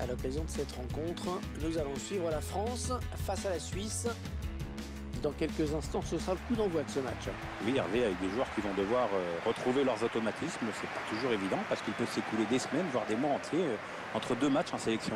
À l'occasion de cette rencontre, nous allons suivre la France face à la Suisse. Dans quelques instants, ce sera le coup d'envoi de ce match. Oui, Hervé, avec des joueurs qui vont devoir euh, retrouver leurs automatismes, c'est pas toujours évident parce qu'il peut s'écouler des semaines, voire des mois entiers euh, entre deux matchs en sélection.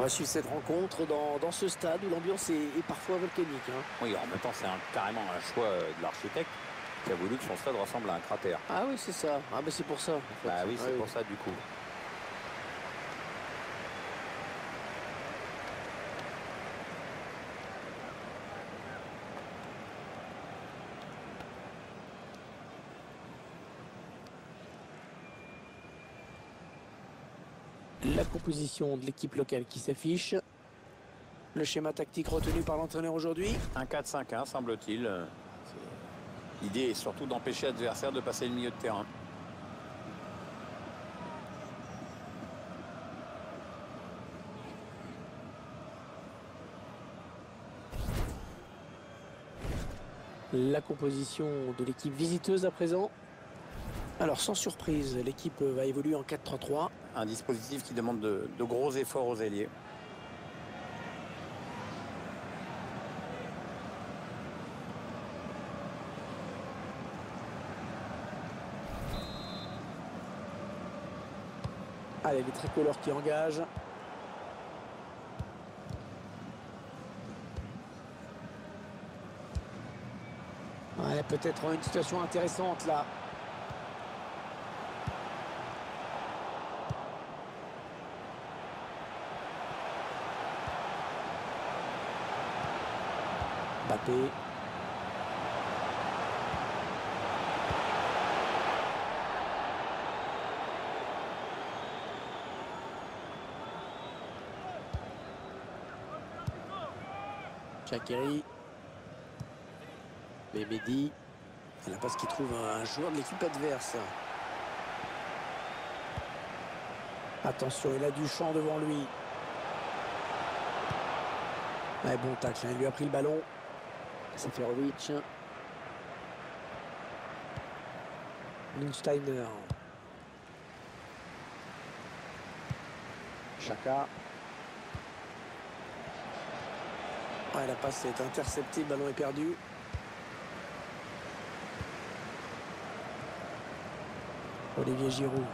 On va suivre cette rencontre dans, dans ce stade où l'ambiance est, est parfois volcanique. hein. Oui, en même temps, c'est carrément un choix euh, de l'architecte qui a voulu que son stade ressemble à un cratère. Ah oui, c'est ça. Ah c'est pour ça. en fait. Bah oui, c'est Ah pour ça du coup. La composition de l'équipe locale qui s'affiche. Le schéma tactique retenu par l'entraîneur aujourd'hui. Un 4-5-1, semble-t-il. L'idée est surtout d'empêcher l'adversaire de passer le milieu de terrain. La composition de l'équipe visiteuse à présent. Alors sans surprise, l'équipe va évoluer en 4-3-3. Un dispositif qui demande de, gros efforts aux ailiers. Allez, les tricolores qui engagent. Ouais, peut-être une situation intéressante là. Mbappé. Mehmedi. C'est la passe qui trouve un joueur de l'équipe adverse. Attention, il a du champ devant lui. Ouais, bon tacle, hein, il lui a pris le ballon. Seferovic. Lindsteiner. Chaka. Ouais, la passe est interceptée, le ballon est perdu. Olivier Giroud.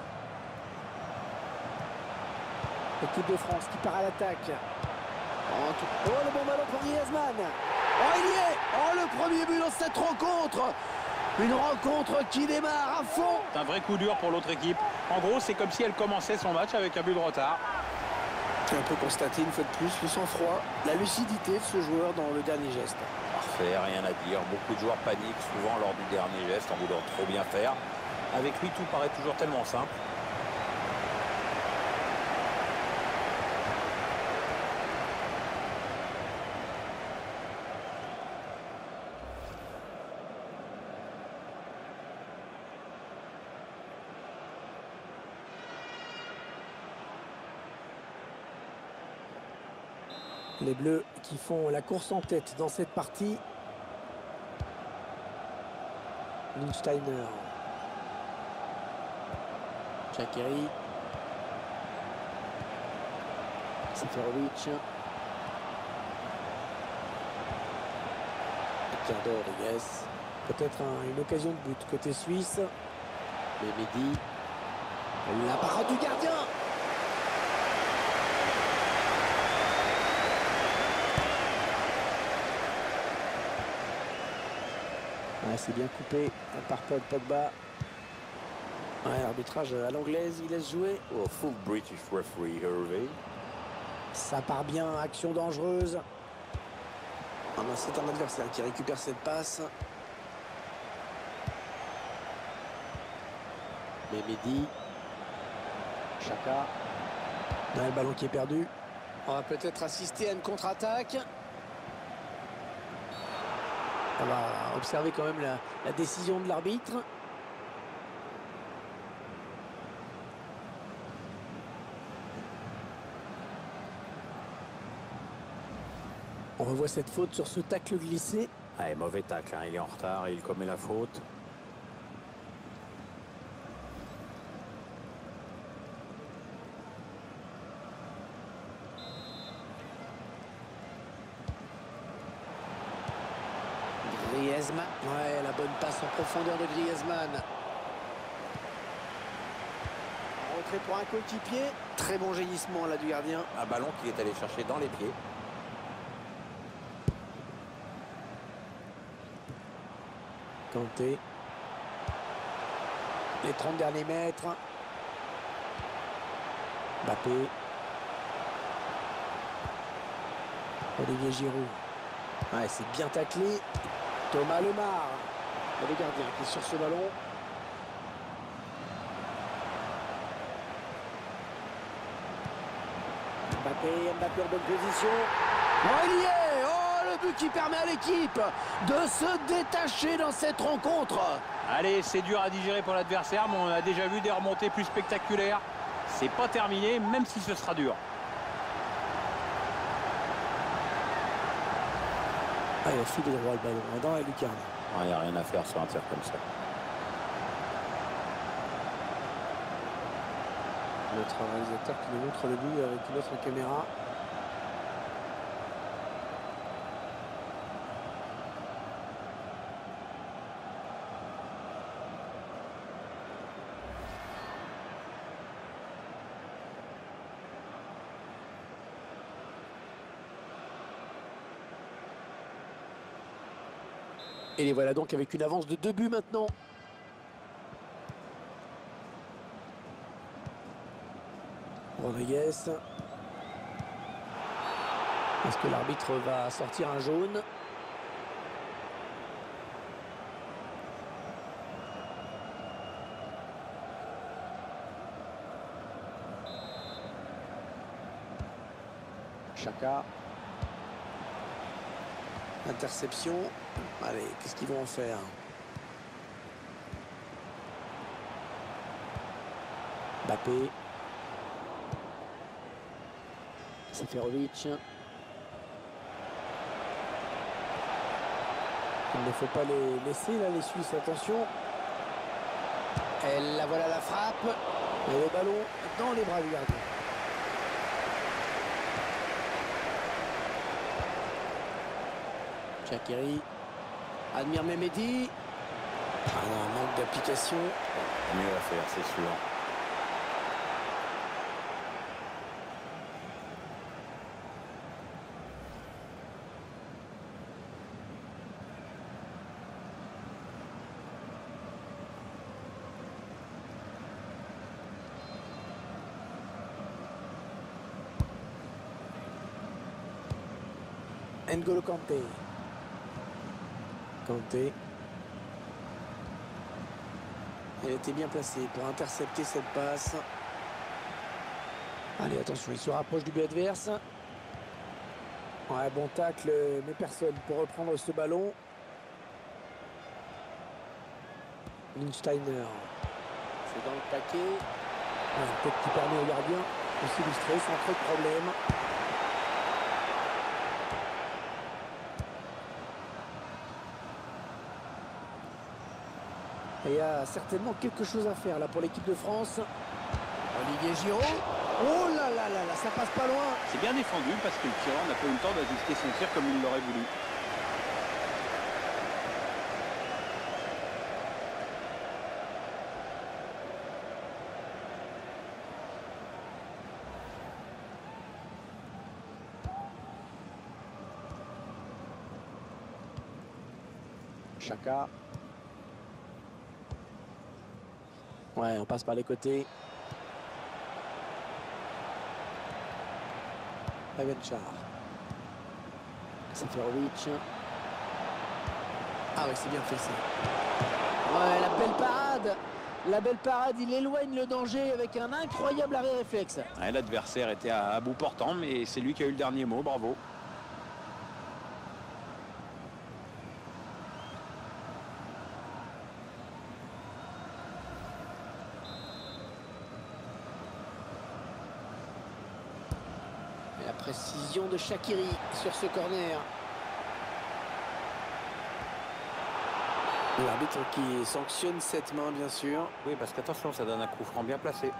Équipe de France qui part à l'attaque. Oh, oh, le bon ballon pour Griezmann. Oh, il y est Oh, le premier but dans cette rencontre Une rencontre qui démarre à fond C'est un vrai coup dur pour l'autre équipe. En gros, c'est comme si elle commençait son match avec un but de retard. On peut constater une fois de plus le sang-froid, la lucidité de ce joueur dans le dernier geste. Parfait, rien à dire. Beaucoup de joueurs paniquent souvent lors du dernier geste en voulant trop bien faire. Avec lui, tout paraît toujours tellement simple. Les Bleus qui font la course en tête dans cette partie. Lindsteiner. Shakiri. Seferovic. Ricardo Rodriguez. Peut-être un- une occasion de but côté suisse. Mehmedi. La parade du gardien c'est bien coupé par Paul Pogba. Ouais, arbitrage à l'anglaise, il laisse jouer. Full British referee Hervé. Ça part bien, action dangereuse. Ah ben, c'est un adversaire qui récupère cette passe. Memedi. Chaka. Ouais, le ballon qui est perdu. On va peut-être assister à une contre-attaque. On va observer quand même la, décision de l'arbitre. On revoit cette faute sur ce tacle glissé. Allez, mauvais tacle, hein. il est en retard et il commet la faute. Griezmann. Ouais, la bonne passe en profondeur de Griezmann. Retrait pour un coéquipier. Très bon génissement là du gardien. Un ballon qu'il est allé chercher dans les pieds. Kanté. Les 30 derniers mètres. Mbappé. Olivier Giroud. Ouais, c'est bien taclé. Thomas Lemar. Le gardien qui est sur ce ballon. Mbappé, Mbappé en bonne position. Oh, il y est Oh, le but qui permet à l'équipe de se détacher dans cette rencontre. Allez, c'est dur à digérer pour l'adversaire, mais on a déjà vu des remontées plus spectaculaires. C'est pas terminé, même si ce sera dur. Ah, il a filé droit le ballon dans la lucarne. Il n'y a rien à faire sur un tir comme ça. Notre réalisateur qui nous montre le avec une autre caméra. Et les voilà donc avec une avance de deux buts maintenant. Rodriguez. Est-ce que l'arbitre va sortir un jaune? Chaka. Interception. Allez, qu'est-ce qu'ils vont en faire Mbappé. Seferovic. Il ne faut pas les laisser là les Suisses, attention. Et la voilà la frappe. Et le ballon dans les bras du gardien. Chakiri. Admire Mehmedi. Ah non, un manque d'application. Mieux à faire, c'est sûr. N'Golo Kanté. Kanté. Elle était bien placée pour intercepter cette passe. Allez, attention, il se rapproche du but adverse. Ouais, bon tacle, mais personne pour reprendre ce ballon. Lindsteiner. C'est dans le paquet. Ouais, Peut-être qui permet au gardien de s'illustrer sans trop de problème. Et il y a certainement quelque chose à faire là pour l'équipe de France. Olivier Giroud. Oh là là là là, ça passe pas loin. C'est bien défendu parce que le tireur n'a pas eu le temps d'ajuster son tir comme il l'aurait voulu. Chaka. Ouais, on passe par les côtés. Avenchar. Seferovic. Ah ouais, c'est bien fait ça. Ouais, la belle parade. La belle parade, il éloigne le danger avec un incroyable arrêt réflexe. Ouais, L'adversaire était à bout portant, mais c'est lui qui a eu le dernier mot. Bravo. Précision de Shakiri sur ce corner. L'arbitre qui sanctionne cette main, bien sûr. Oui, parce qu'attention, ça donne un coup franc bien placé.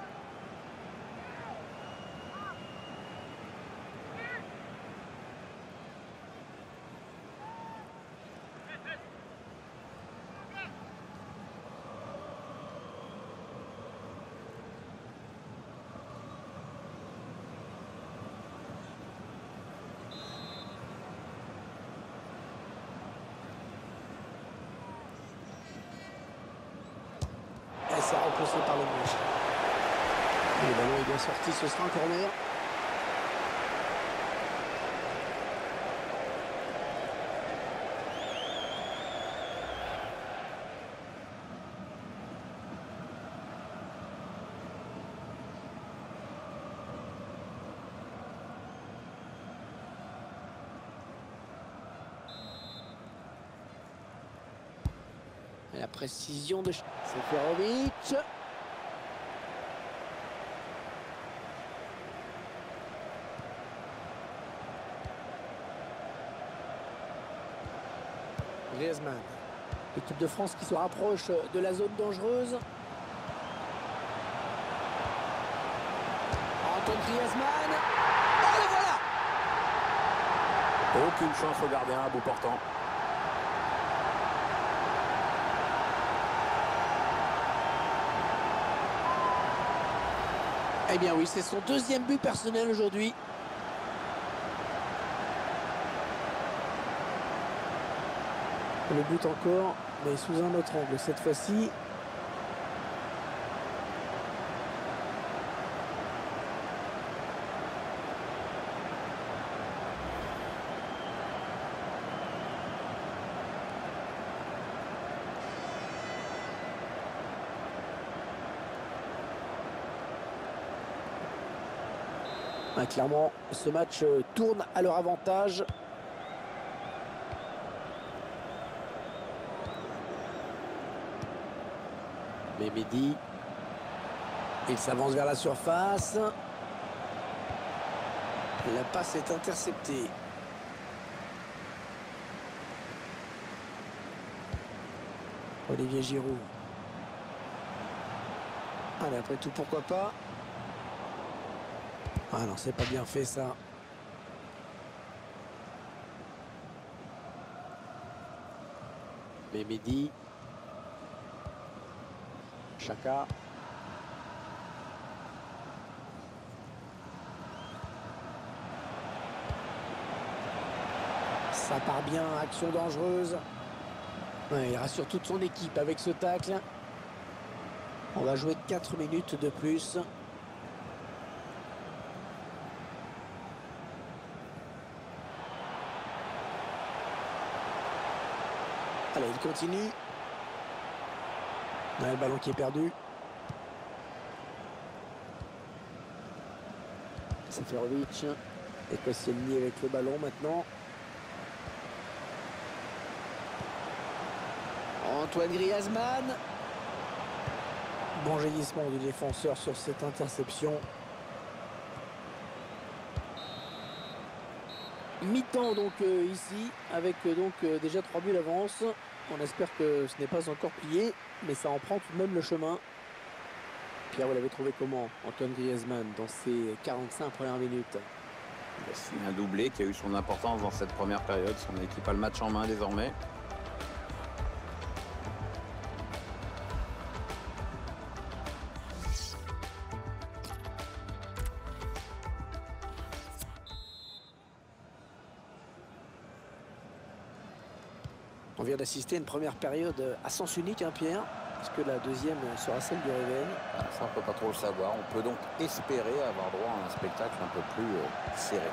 C'est repoussé par le gauche. Le ballon est bien sorti, ce sera un corner. La précision de Seferovic. Griezmann. L'équipe de France qui se rapproche de la zone dangereuse. Antoine Griezmann. Oh voilà Aucune chance au gardien à bout portant. Eh bien oui, c'est son deuxième but personnel aujourd'hui. Le but encore, mais sous un autre angle cette fois-ci. Ah, clairement, ce match euh, tourne à leur avantage. Mais Mehdi, il s'avance vers la surface. La passe est interceptée. Olivier Giroud. Allez, après tout, pourquoi pas? Ah non, c'est pas bien fait ça. Mais Mehdi. Chaka. Ça part bien, action dangereuse. Il rassure toute son équipe avec ce tacle. On va jouer 4 minutes de plus. Allez, il continue. Ouais, le ballon qui est perdu. Seferovic. Et Koscielny avec le ballon maintenant. Antoine Griezmann. Bon génissement du défenseur sur cette interception. Mi-temps donc euh, ici avec euh, donc euh, déjà 3 buts d'avance. On espère que ce n'est pas encore plié, mais ça en prend tout de même le chemin. Pierre, vous l'avez trouvé comment, Antoine Griezmann, dans ses 45 premières minutes? C'est un doublé qui a eu son importance dans cette première période. Son équipe a le match en main désormais. À une première période à sens unique, hein, Pierre Est-ce que la deuxième sera celle du réveil Ah, Ça, on peut pas trop le savoir. On peut donc espérer avoir droit à un spectacle un peu plus euh, serré.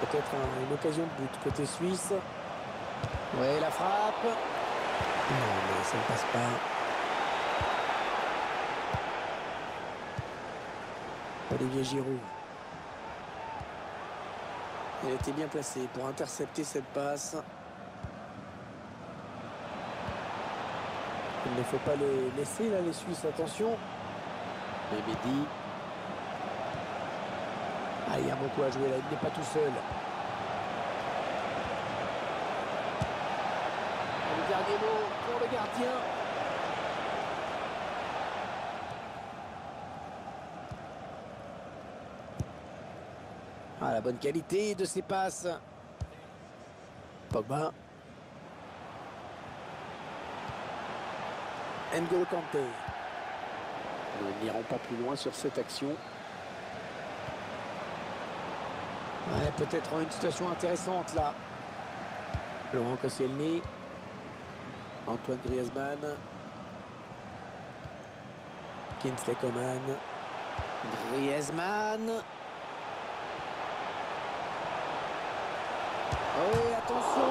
Peut-être un- une occasion de but côté suisse. Ouais, la frappe. Non, mais ça ne passe pas. Olivier Giroud. Il était bien placé pour intercepter cette passe. Il ne faut pas les laisser là les Suisses, attention. Bébédi. Ah, il y a beaucoup à jouer là, il n'est pas tout seul. Le dernier mot pour le gardien. Ah, la bonne qualité de ses passes. Pogba. N'Golo Kanté. Nous n'irons pas plus loin sur cette action. Ouais, peut-être une situation intéressante là. Laurent Koscielny. Antoine Griezmann. Kinsley Coman. Griezmann. Oui, attention.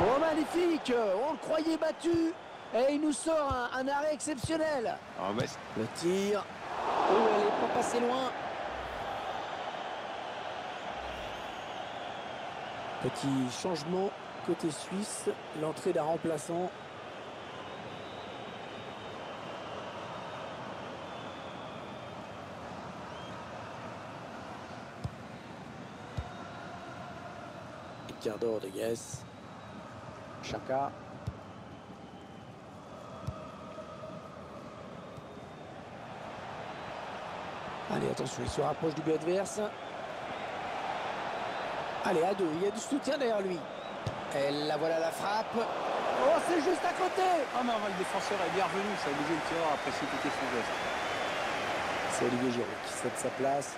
Oh, magnifique. On le croyait battu. Et il nous sort un, un arrêt exceptionnel. Ah, Le tir. Oh, elle n'est pas passée loin. Petit changement côté suisse. L'entrée d'un remplaçant. Ricardo Rodriguez. Chaka. Allez, attention, il se rapproche du but adverse. Allez, à deux, il y a du soutien derrière lui. Et la voilà la frappe. Oh, c'est juste à côté Ah non, le défenseur est bien revenu, ça a obligé le tireur à précipiter son geste. C'est Olivier Giroud qui cède sa place.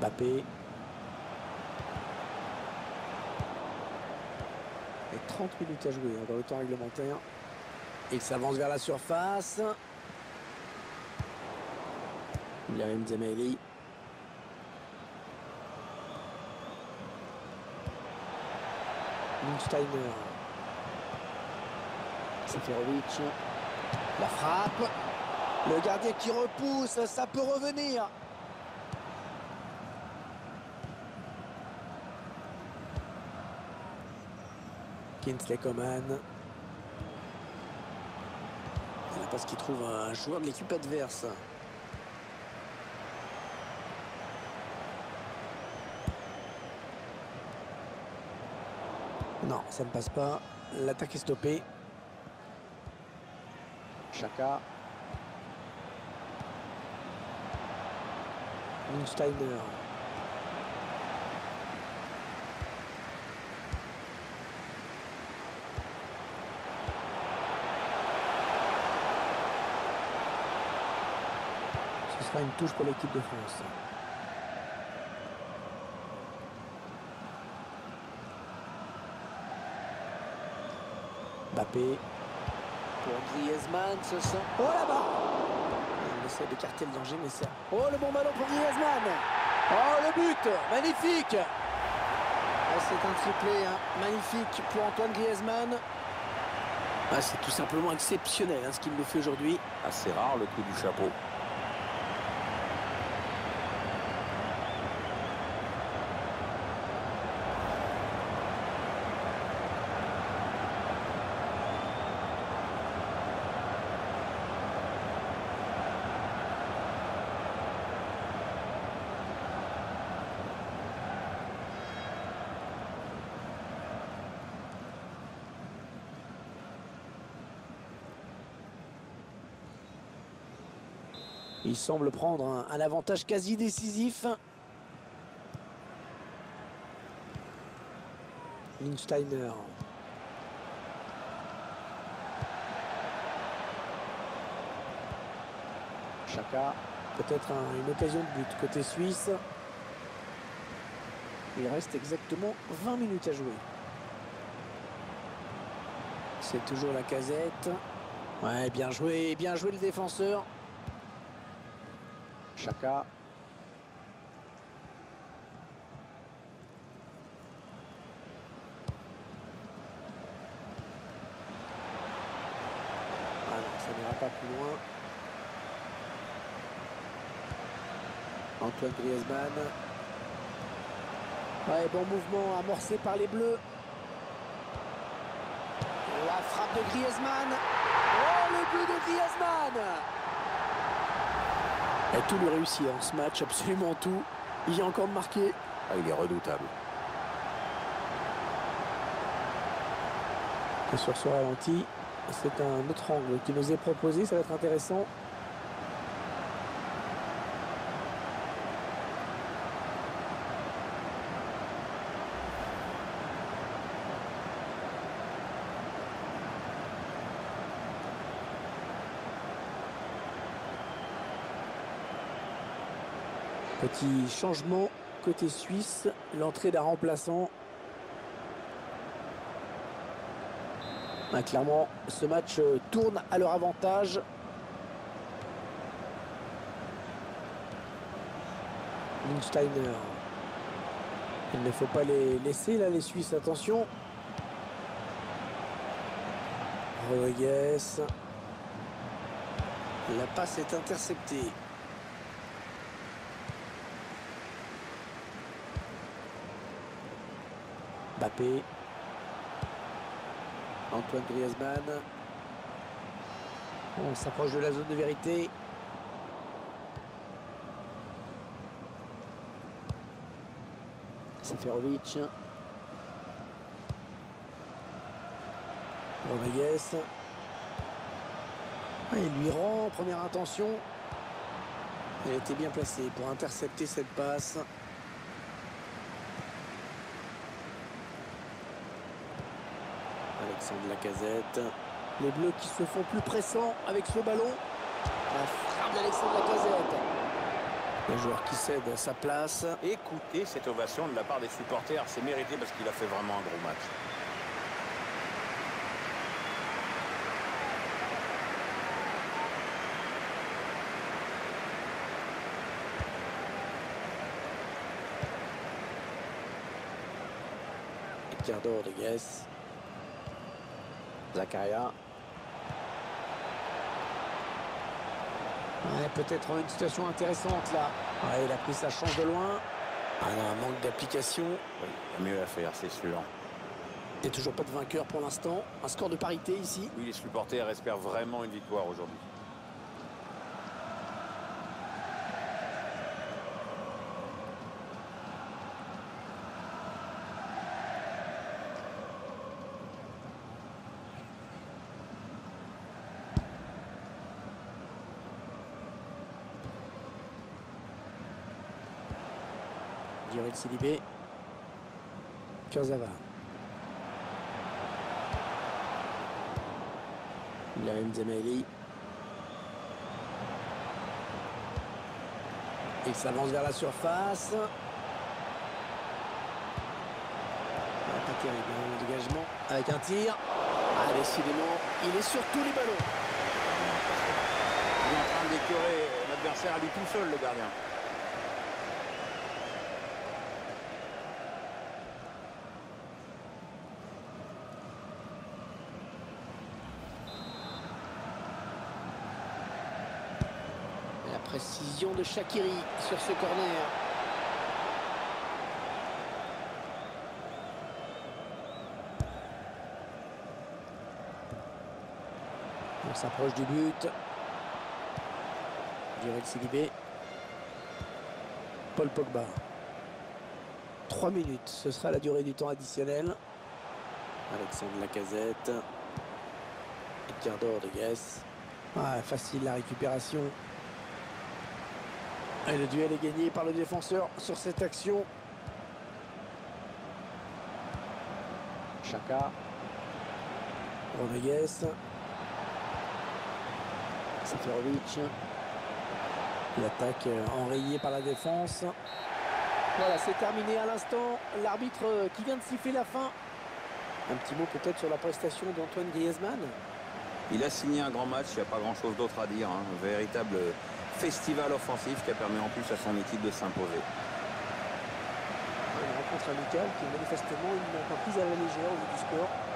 Mbappé. Et 30 minutes à jouer hein, dans le temps réglementaire. Il s'avance vers la surface. Ibrahim Zemeli. Steiner. Seferovic. La frappe. Le gardien qui repousse, ça peut revenir. Kinsley Coman. Voilà parce qu'il trouve un joueur de l'équipe adverse. Non, ça ne passe pas. L'attaque est stoppée. Chaka. Steiner. Sera une touche pour l'équipe de France. Mbappé. Pour Griezmann, ce sont... Oh là-bas Il essaie d'écarter le danger, mais c'est... Oh, le bon ballon pour Griezmann Oh, le but Magnifique Ah, C'est un triplé hein, magnifique pour Antoine Griezmann. Ah, c'est tout simplement exceptionnel hein, ce qu'il nous fait aujourd'hui. Assez rare le coup du chapeau. Il semble prendre un, avantage quasi décisif. Lindsteiner. Chaka, peut-être un- une occasion de but côté suisse. Il reste exactement 20 minutes à jouer. C'est toujours la casette. Ouais, bien joué, bien joué le défenseur. Chaka. Ah ça n'ira pas plus loin. Antoine Griezmann. Ouais, bon mouvement amorcé par les Bleus. La frappe de Griezmann. Oh, le but de Griezmann Et tout lui réussit en ce match, absolument tout. Il y a encore marqué. Ah, il est redoutable. Et sur ce ralenti, c'est un autre angle qui nous est proposé, ça va être intéressant. Petit changement côté suisse, l'entrée d'un remplaçant clairement, ce match euh, tourne à leur avantage. Lindsteiner. Il ne faut pas les laisser là, les Suisses. Attention. Rodriguez. La passe est interceptée. Mbappé. Antoine Griezmann. On s'approche de la zone de vérité. Seferovic. Rodriguez. Il lui rend, première intention. Elle était bien placée pour intercepter cette passe. Alexandre Lacazette. Les Bleus qui se font plus pressants avec ce ballon. La frappe d'Alexandre Lacazette. Le joueur qui cède sa place. Écoutez cette ovation de la part des supporters. C'est mérité parce qu'il a fait vraiment un gros match. Ricardo Rodriguez. Zakaria. Ouais, peut-être une situation intéressante là. Ouais, il a pris sa chance de loin. Ah un manque d'application. Oui, il y a mieux à faire, c'est sûr. Il n'y a toujours pas de vainqueur pour l'instant. Un score de parité ici. Oui, les supporters espèrent vraiment une victoire aujourd'hui. Djibril Sidibé. Kurzawa. Larim Zemaili. Il s'avance vers la surface. Pas terrible, le dégagement. Avec un tir. Ah, décidément, il est sur tous les ballons. Il est en train d'écœurer l'adversaire à lui tout seul, le gardien. Précision de Shakiri sur ce corner. On s'approche du but. Djibril Sidibé. Paul Pogba. 3 minutes, ce sera la durée du temps additionnel. Alexandre Lacazette. Ricardo Rodriguez. Ah, facile la récupération. Et le duel est gagné par le défenseur sur cette action. Chaka. Rodriguez. Seferovic. L'attaque euh, enrayée par la défense. Voilà, c'est terminé à l'instant. L'arbitre euh, qui vient de siffler la fin. Un petit mot peut-être sur la prestation d'Antoine Griezmann. Il a signé un grand match, il n'y a pas grand-chose d'autre à dire. hein. Véritable festival offensif qui a permis en plus à son équipe de s'imposer. Une rencontre amicale qui manifestement ils pas prise à la légère au vu du score.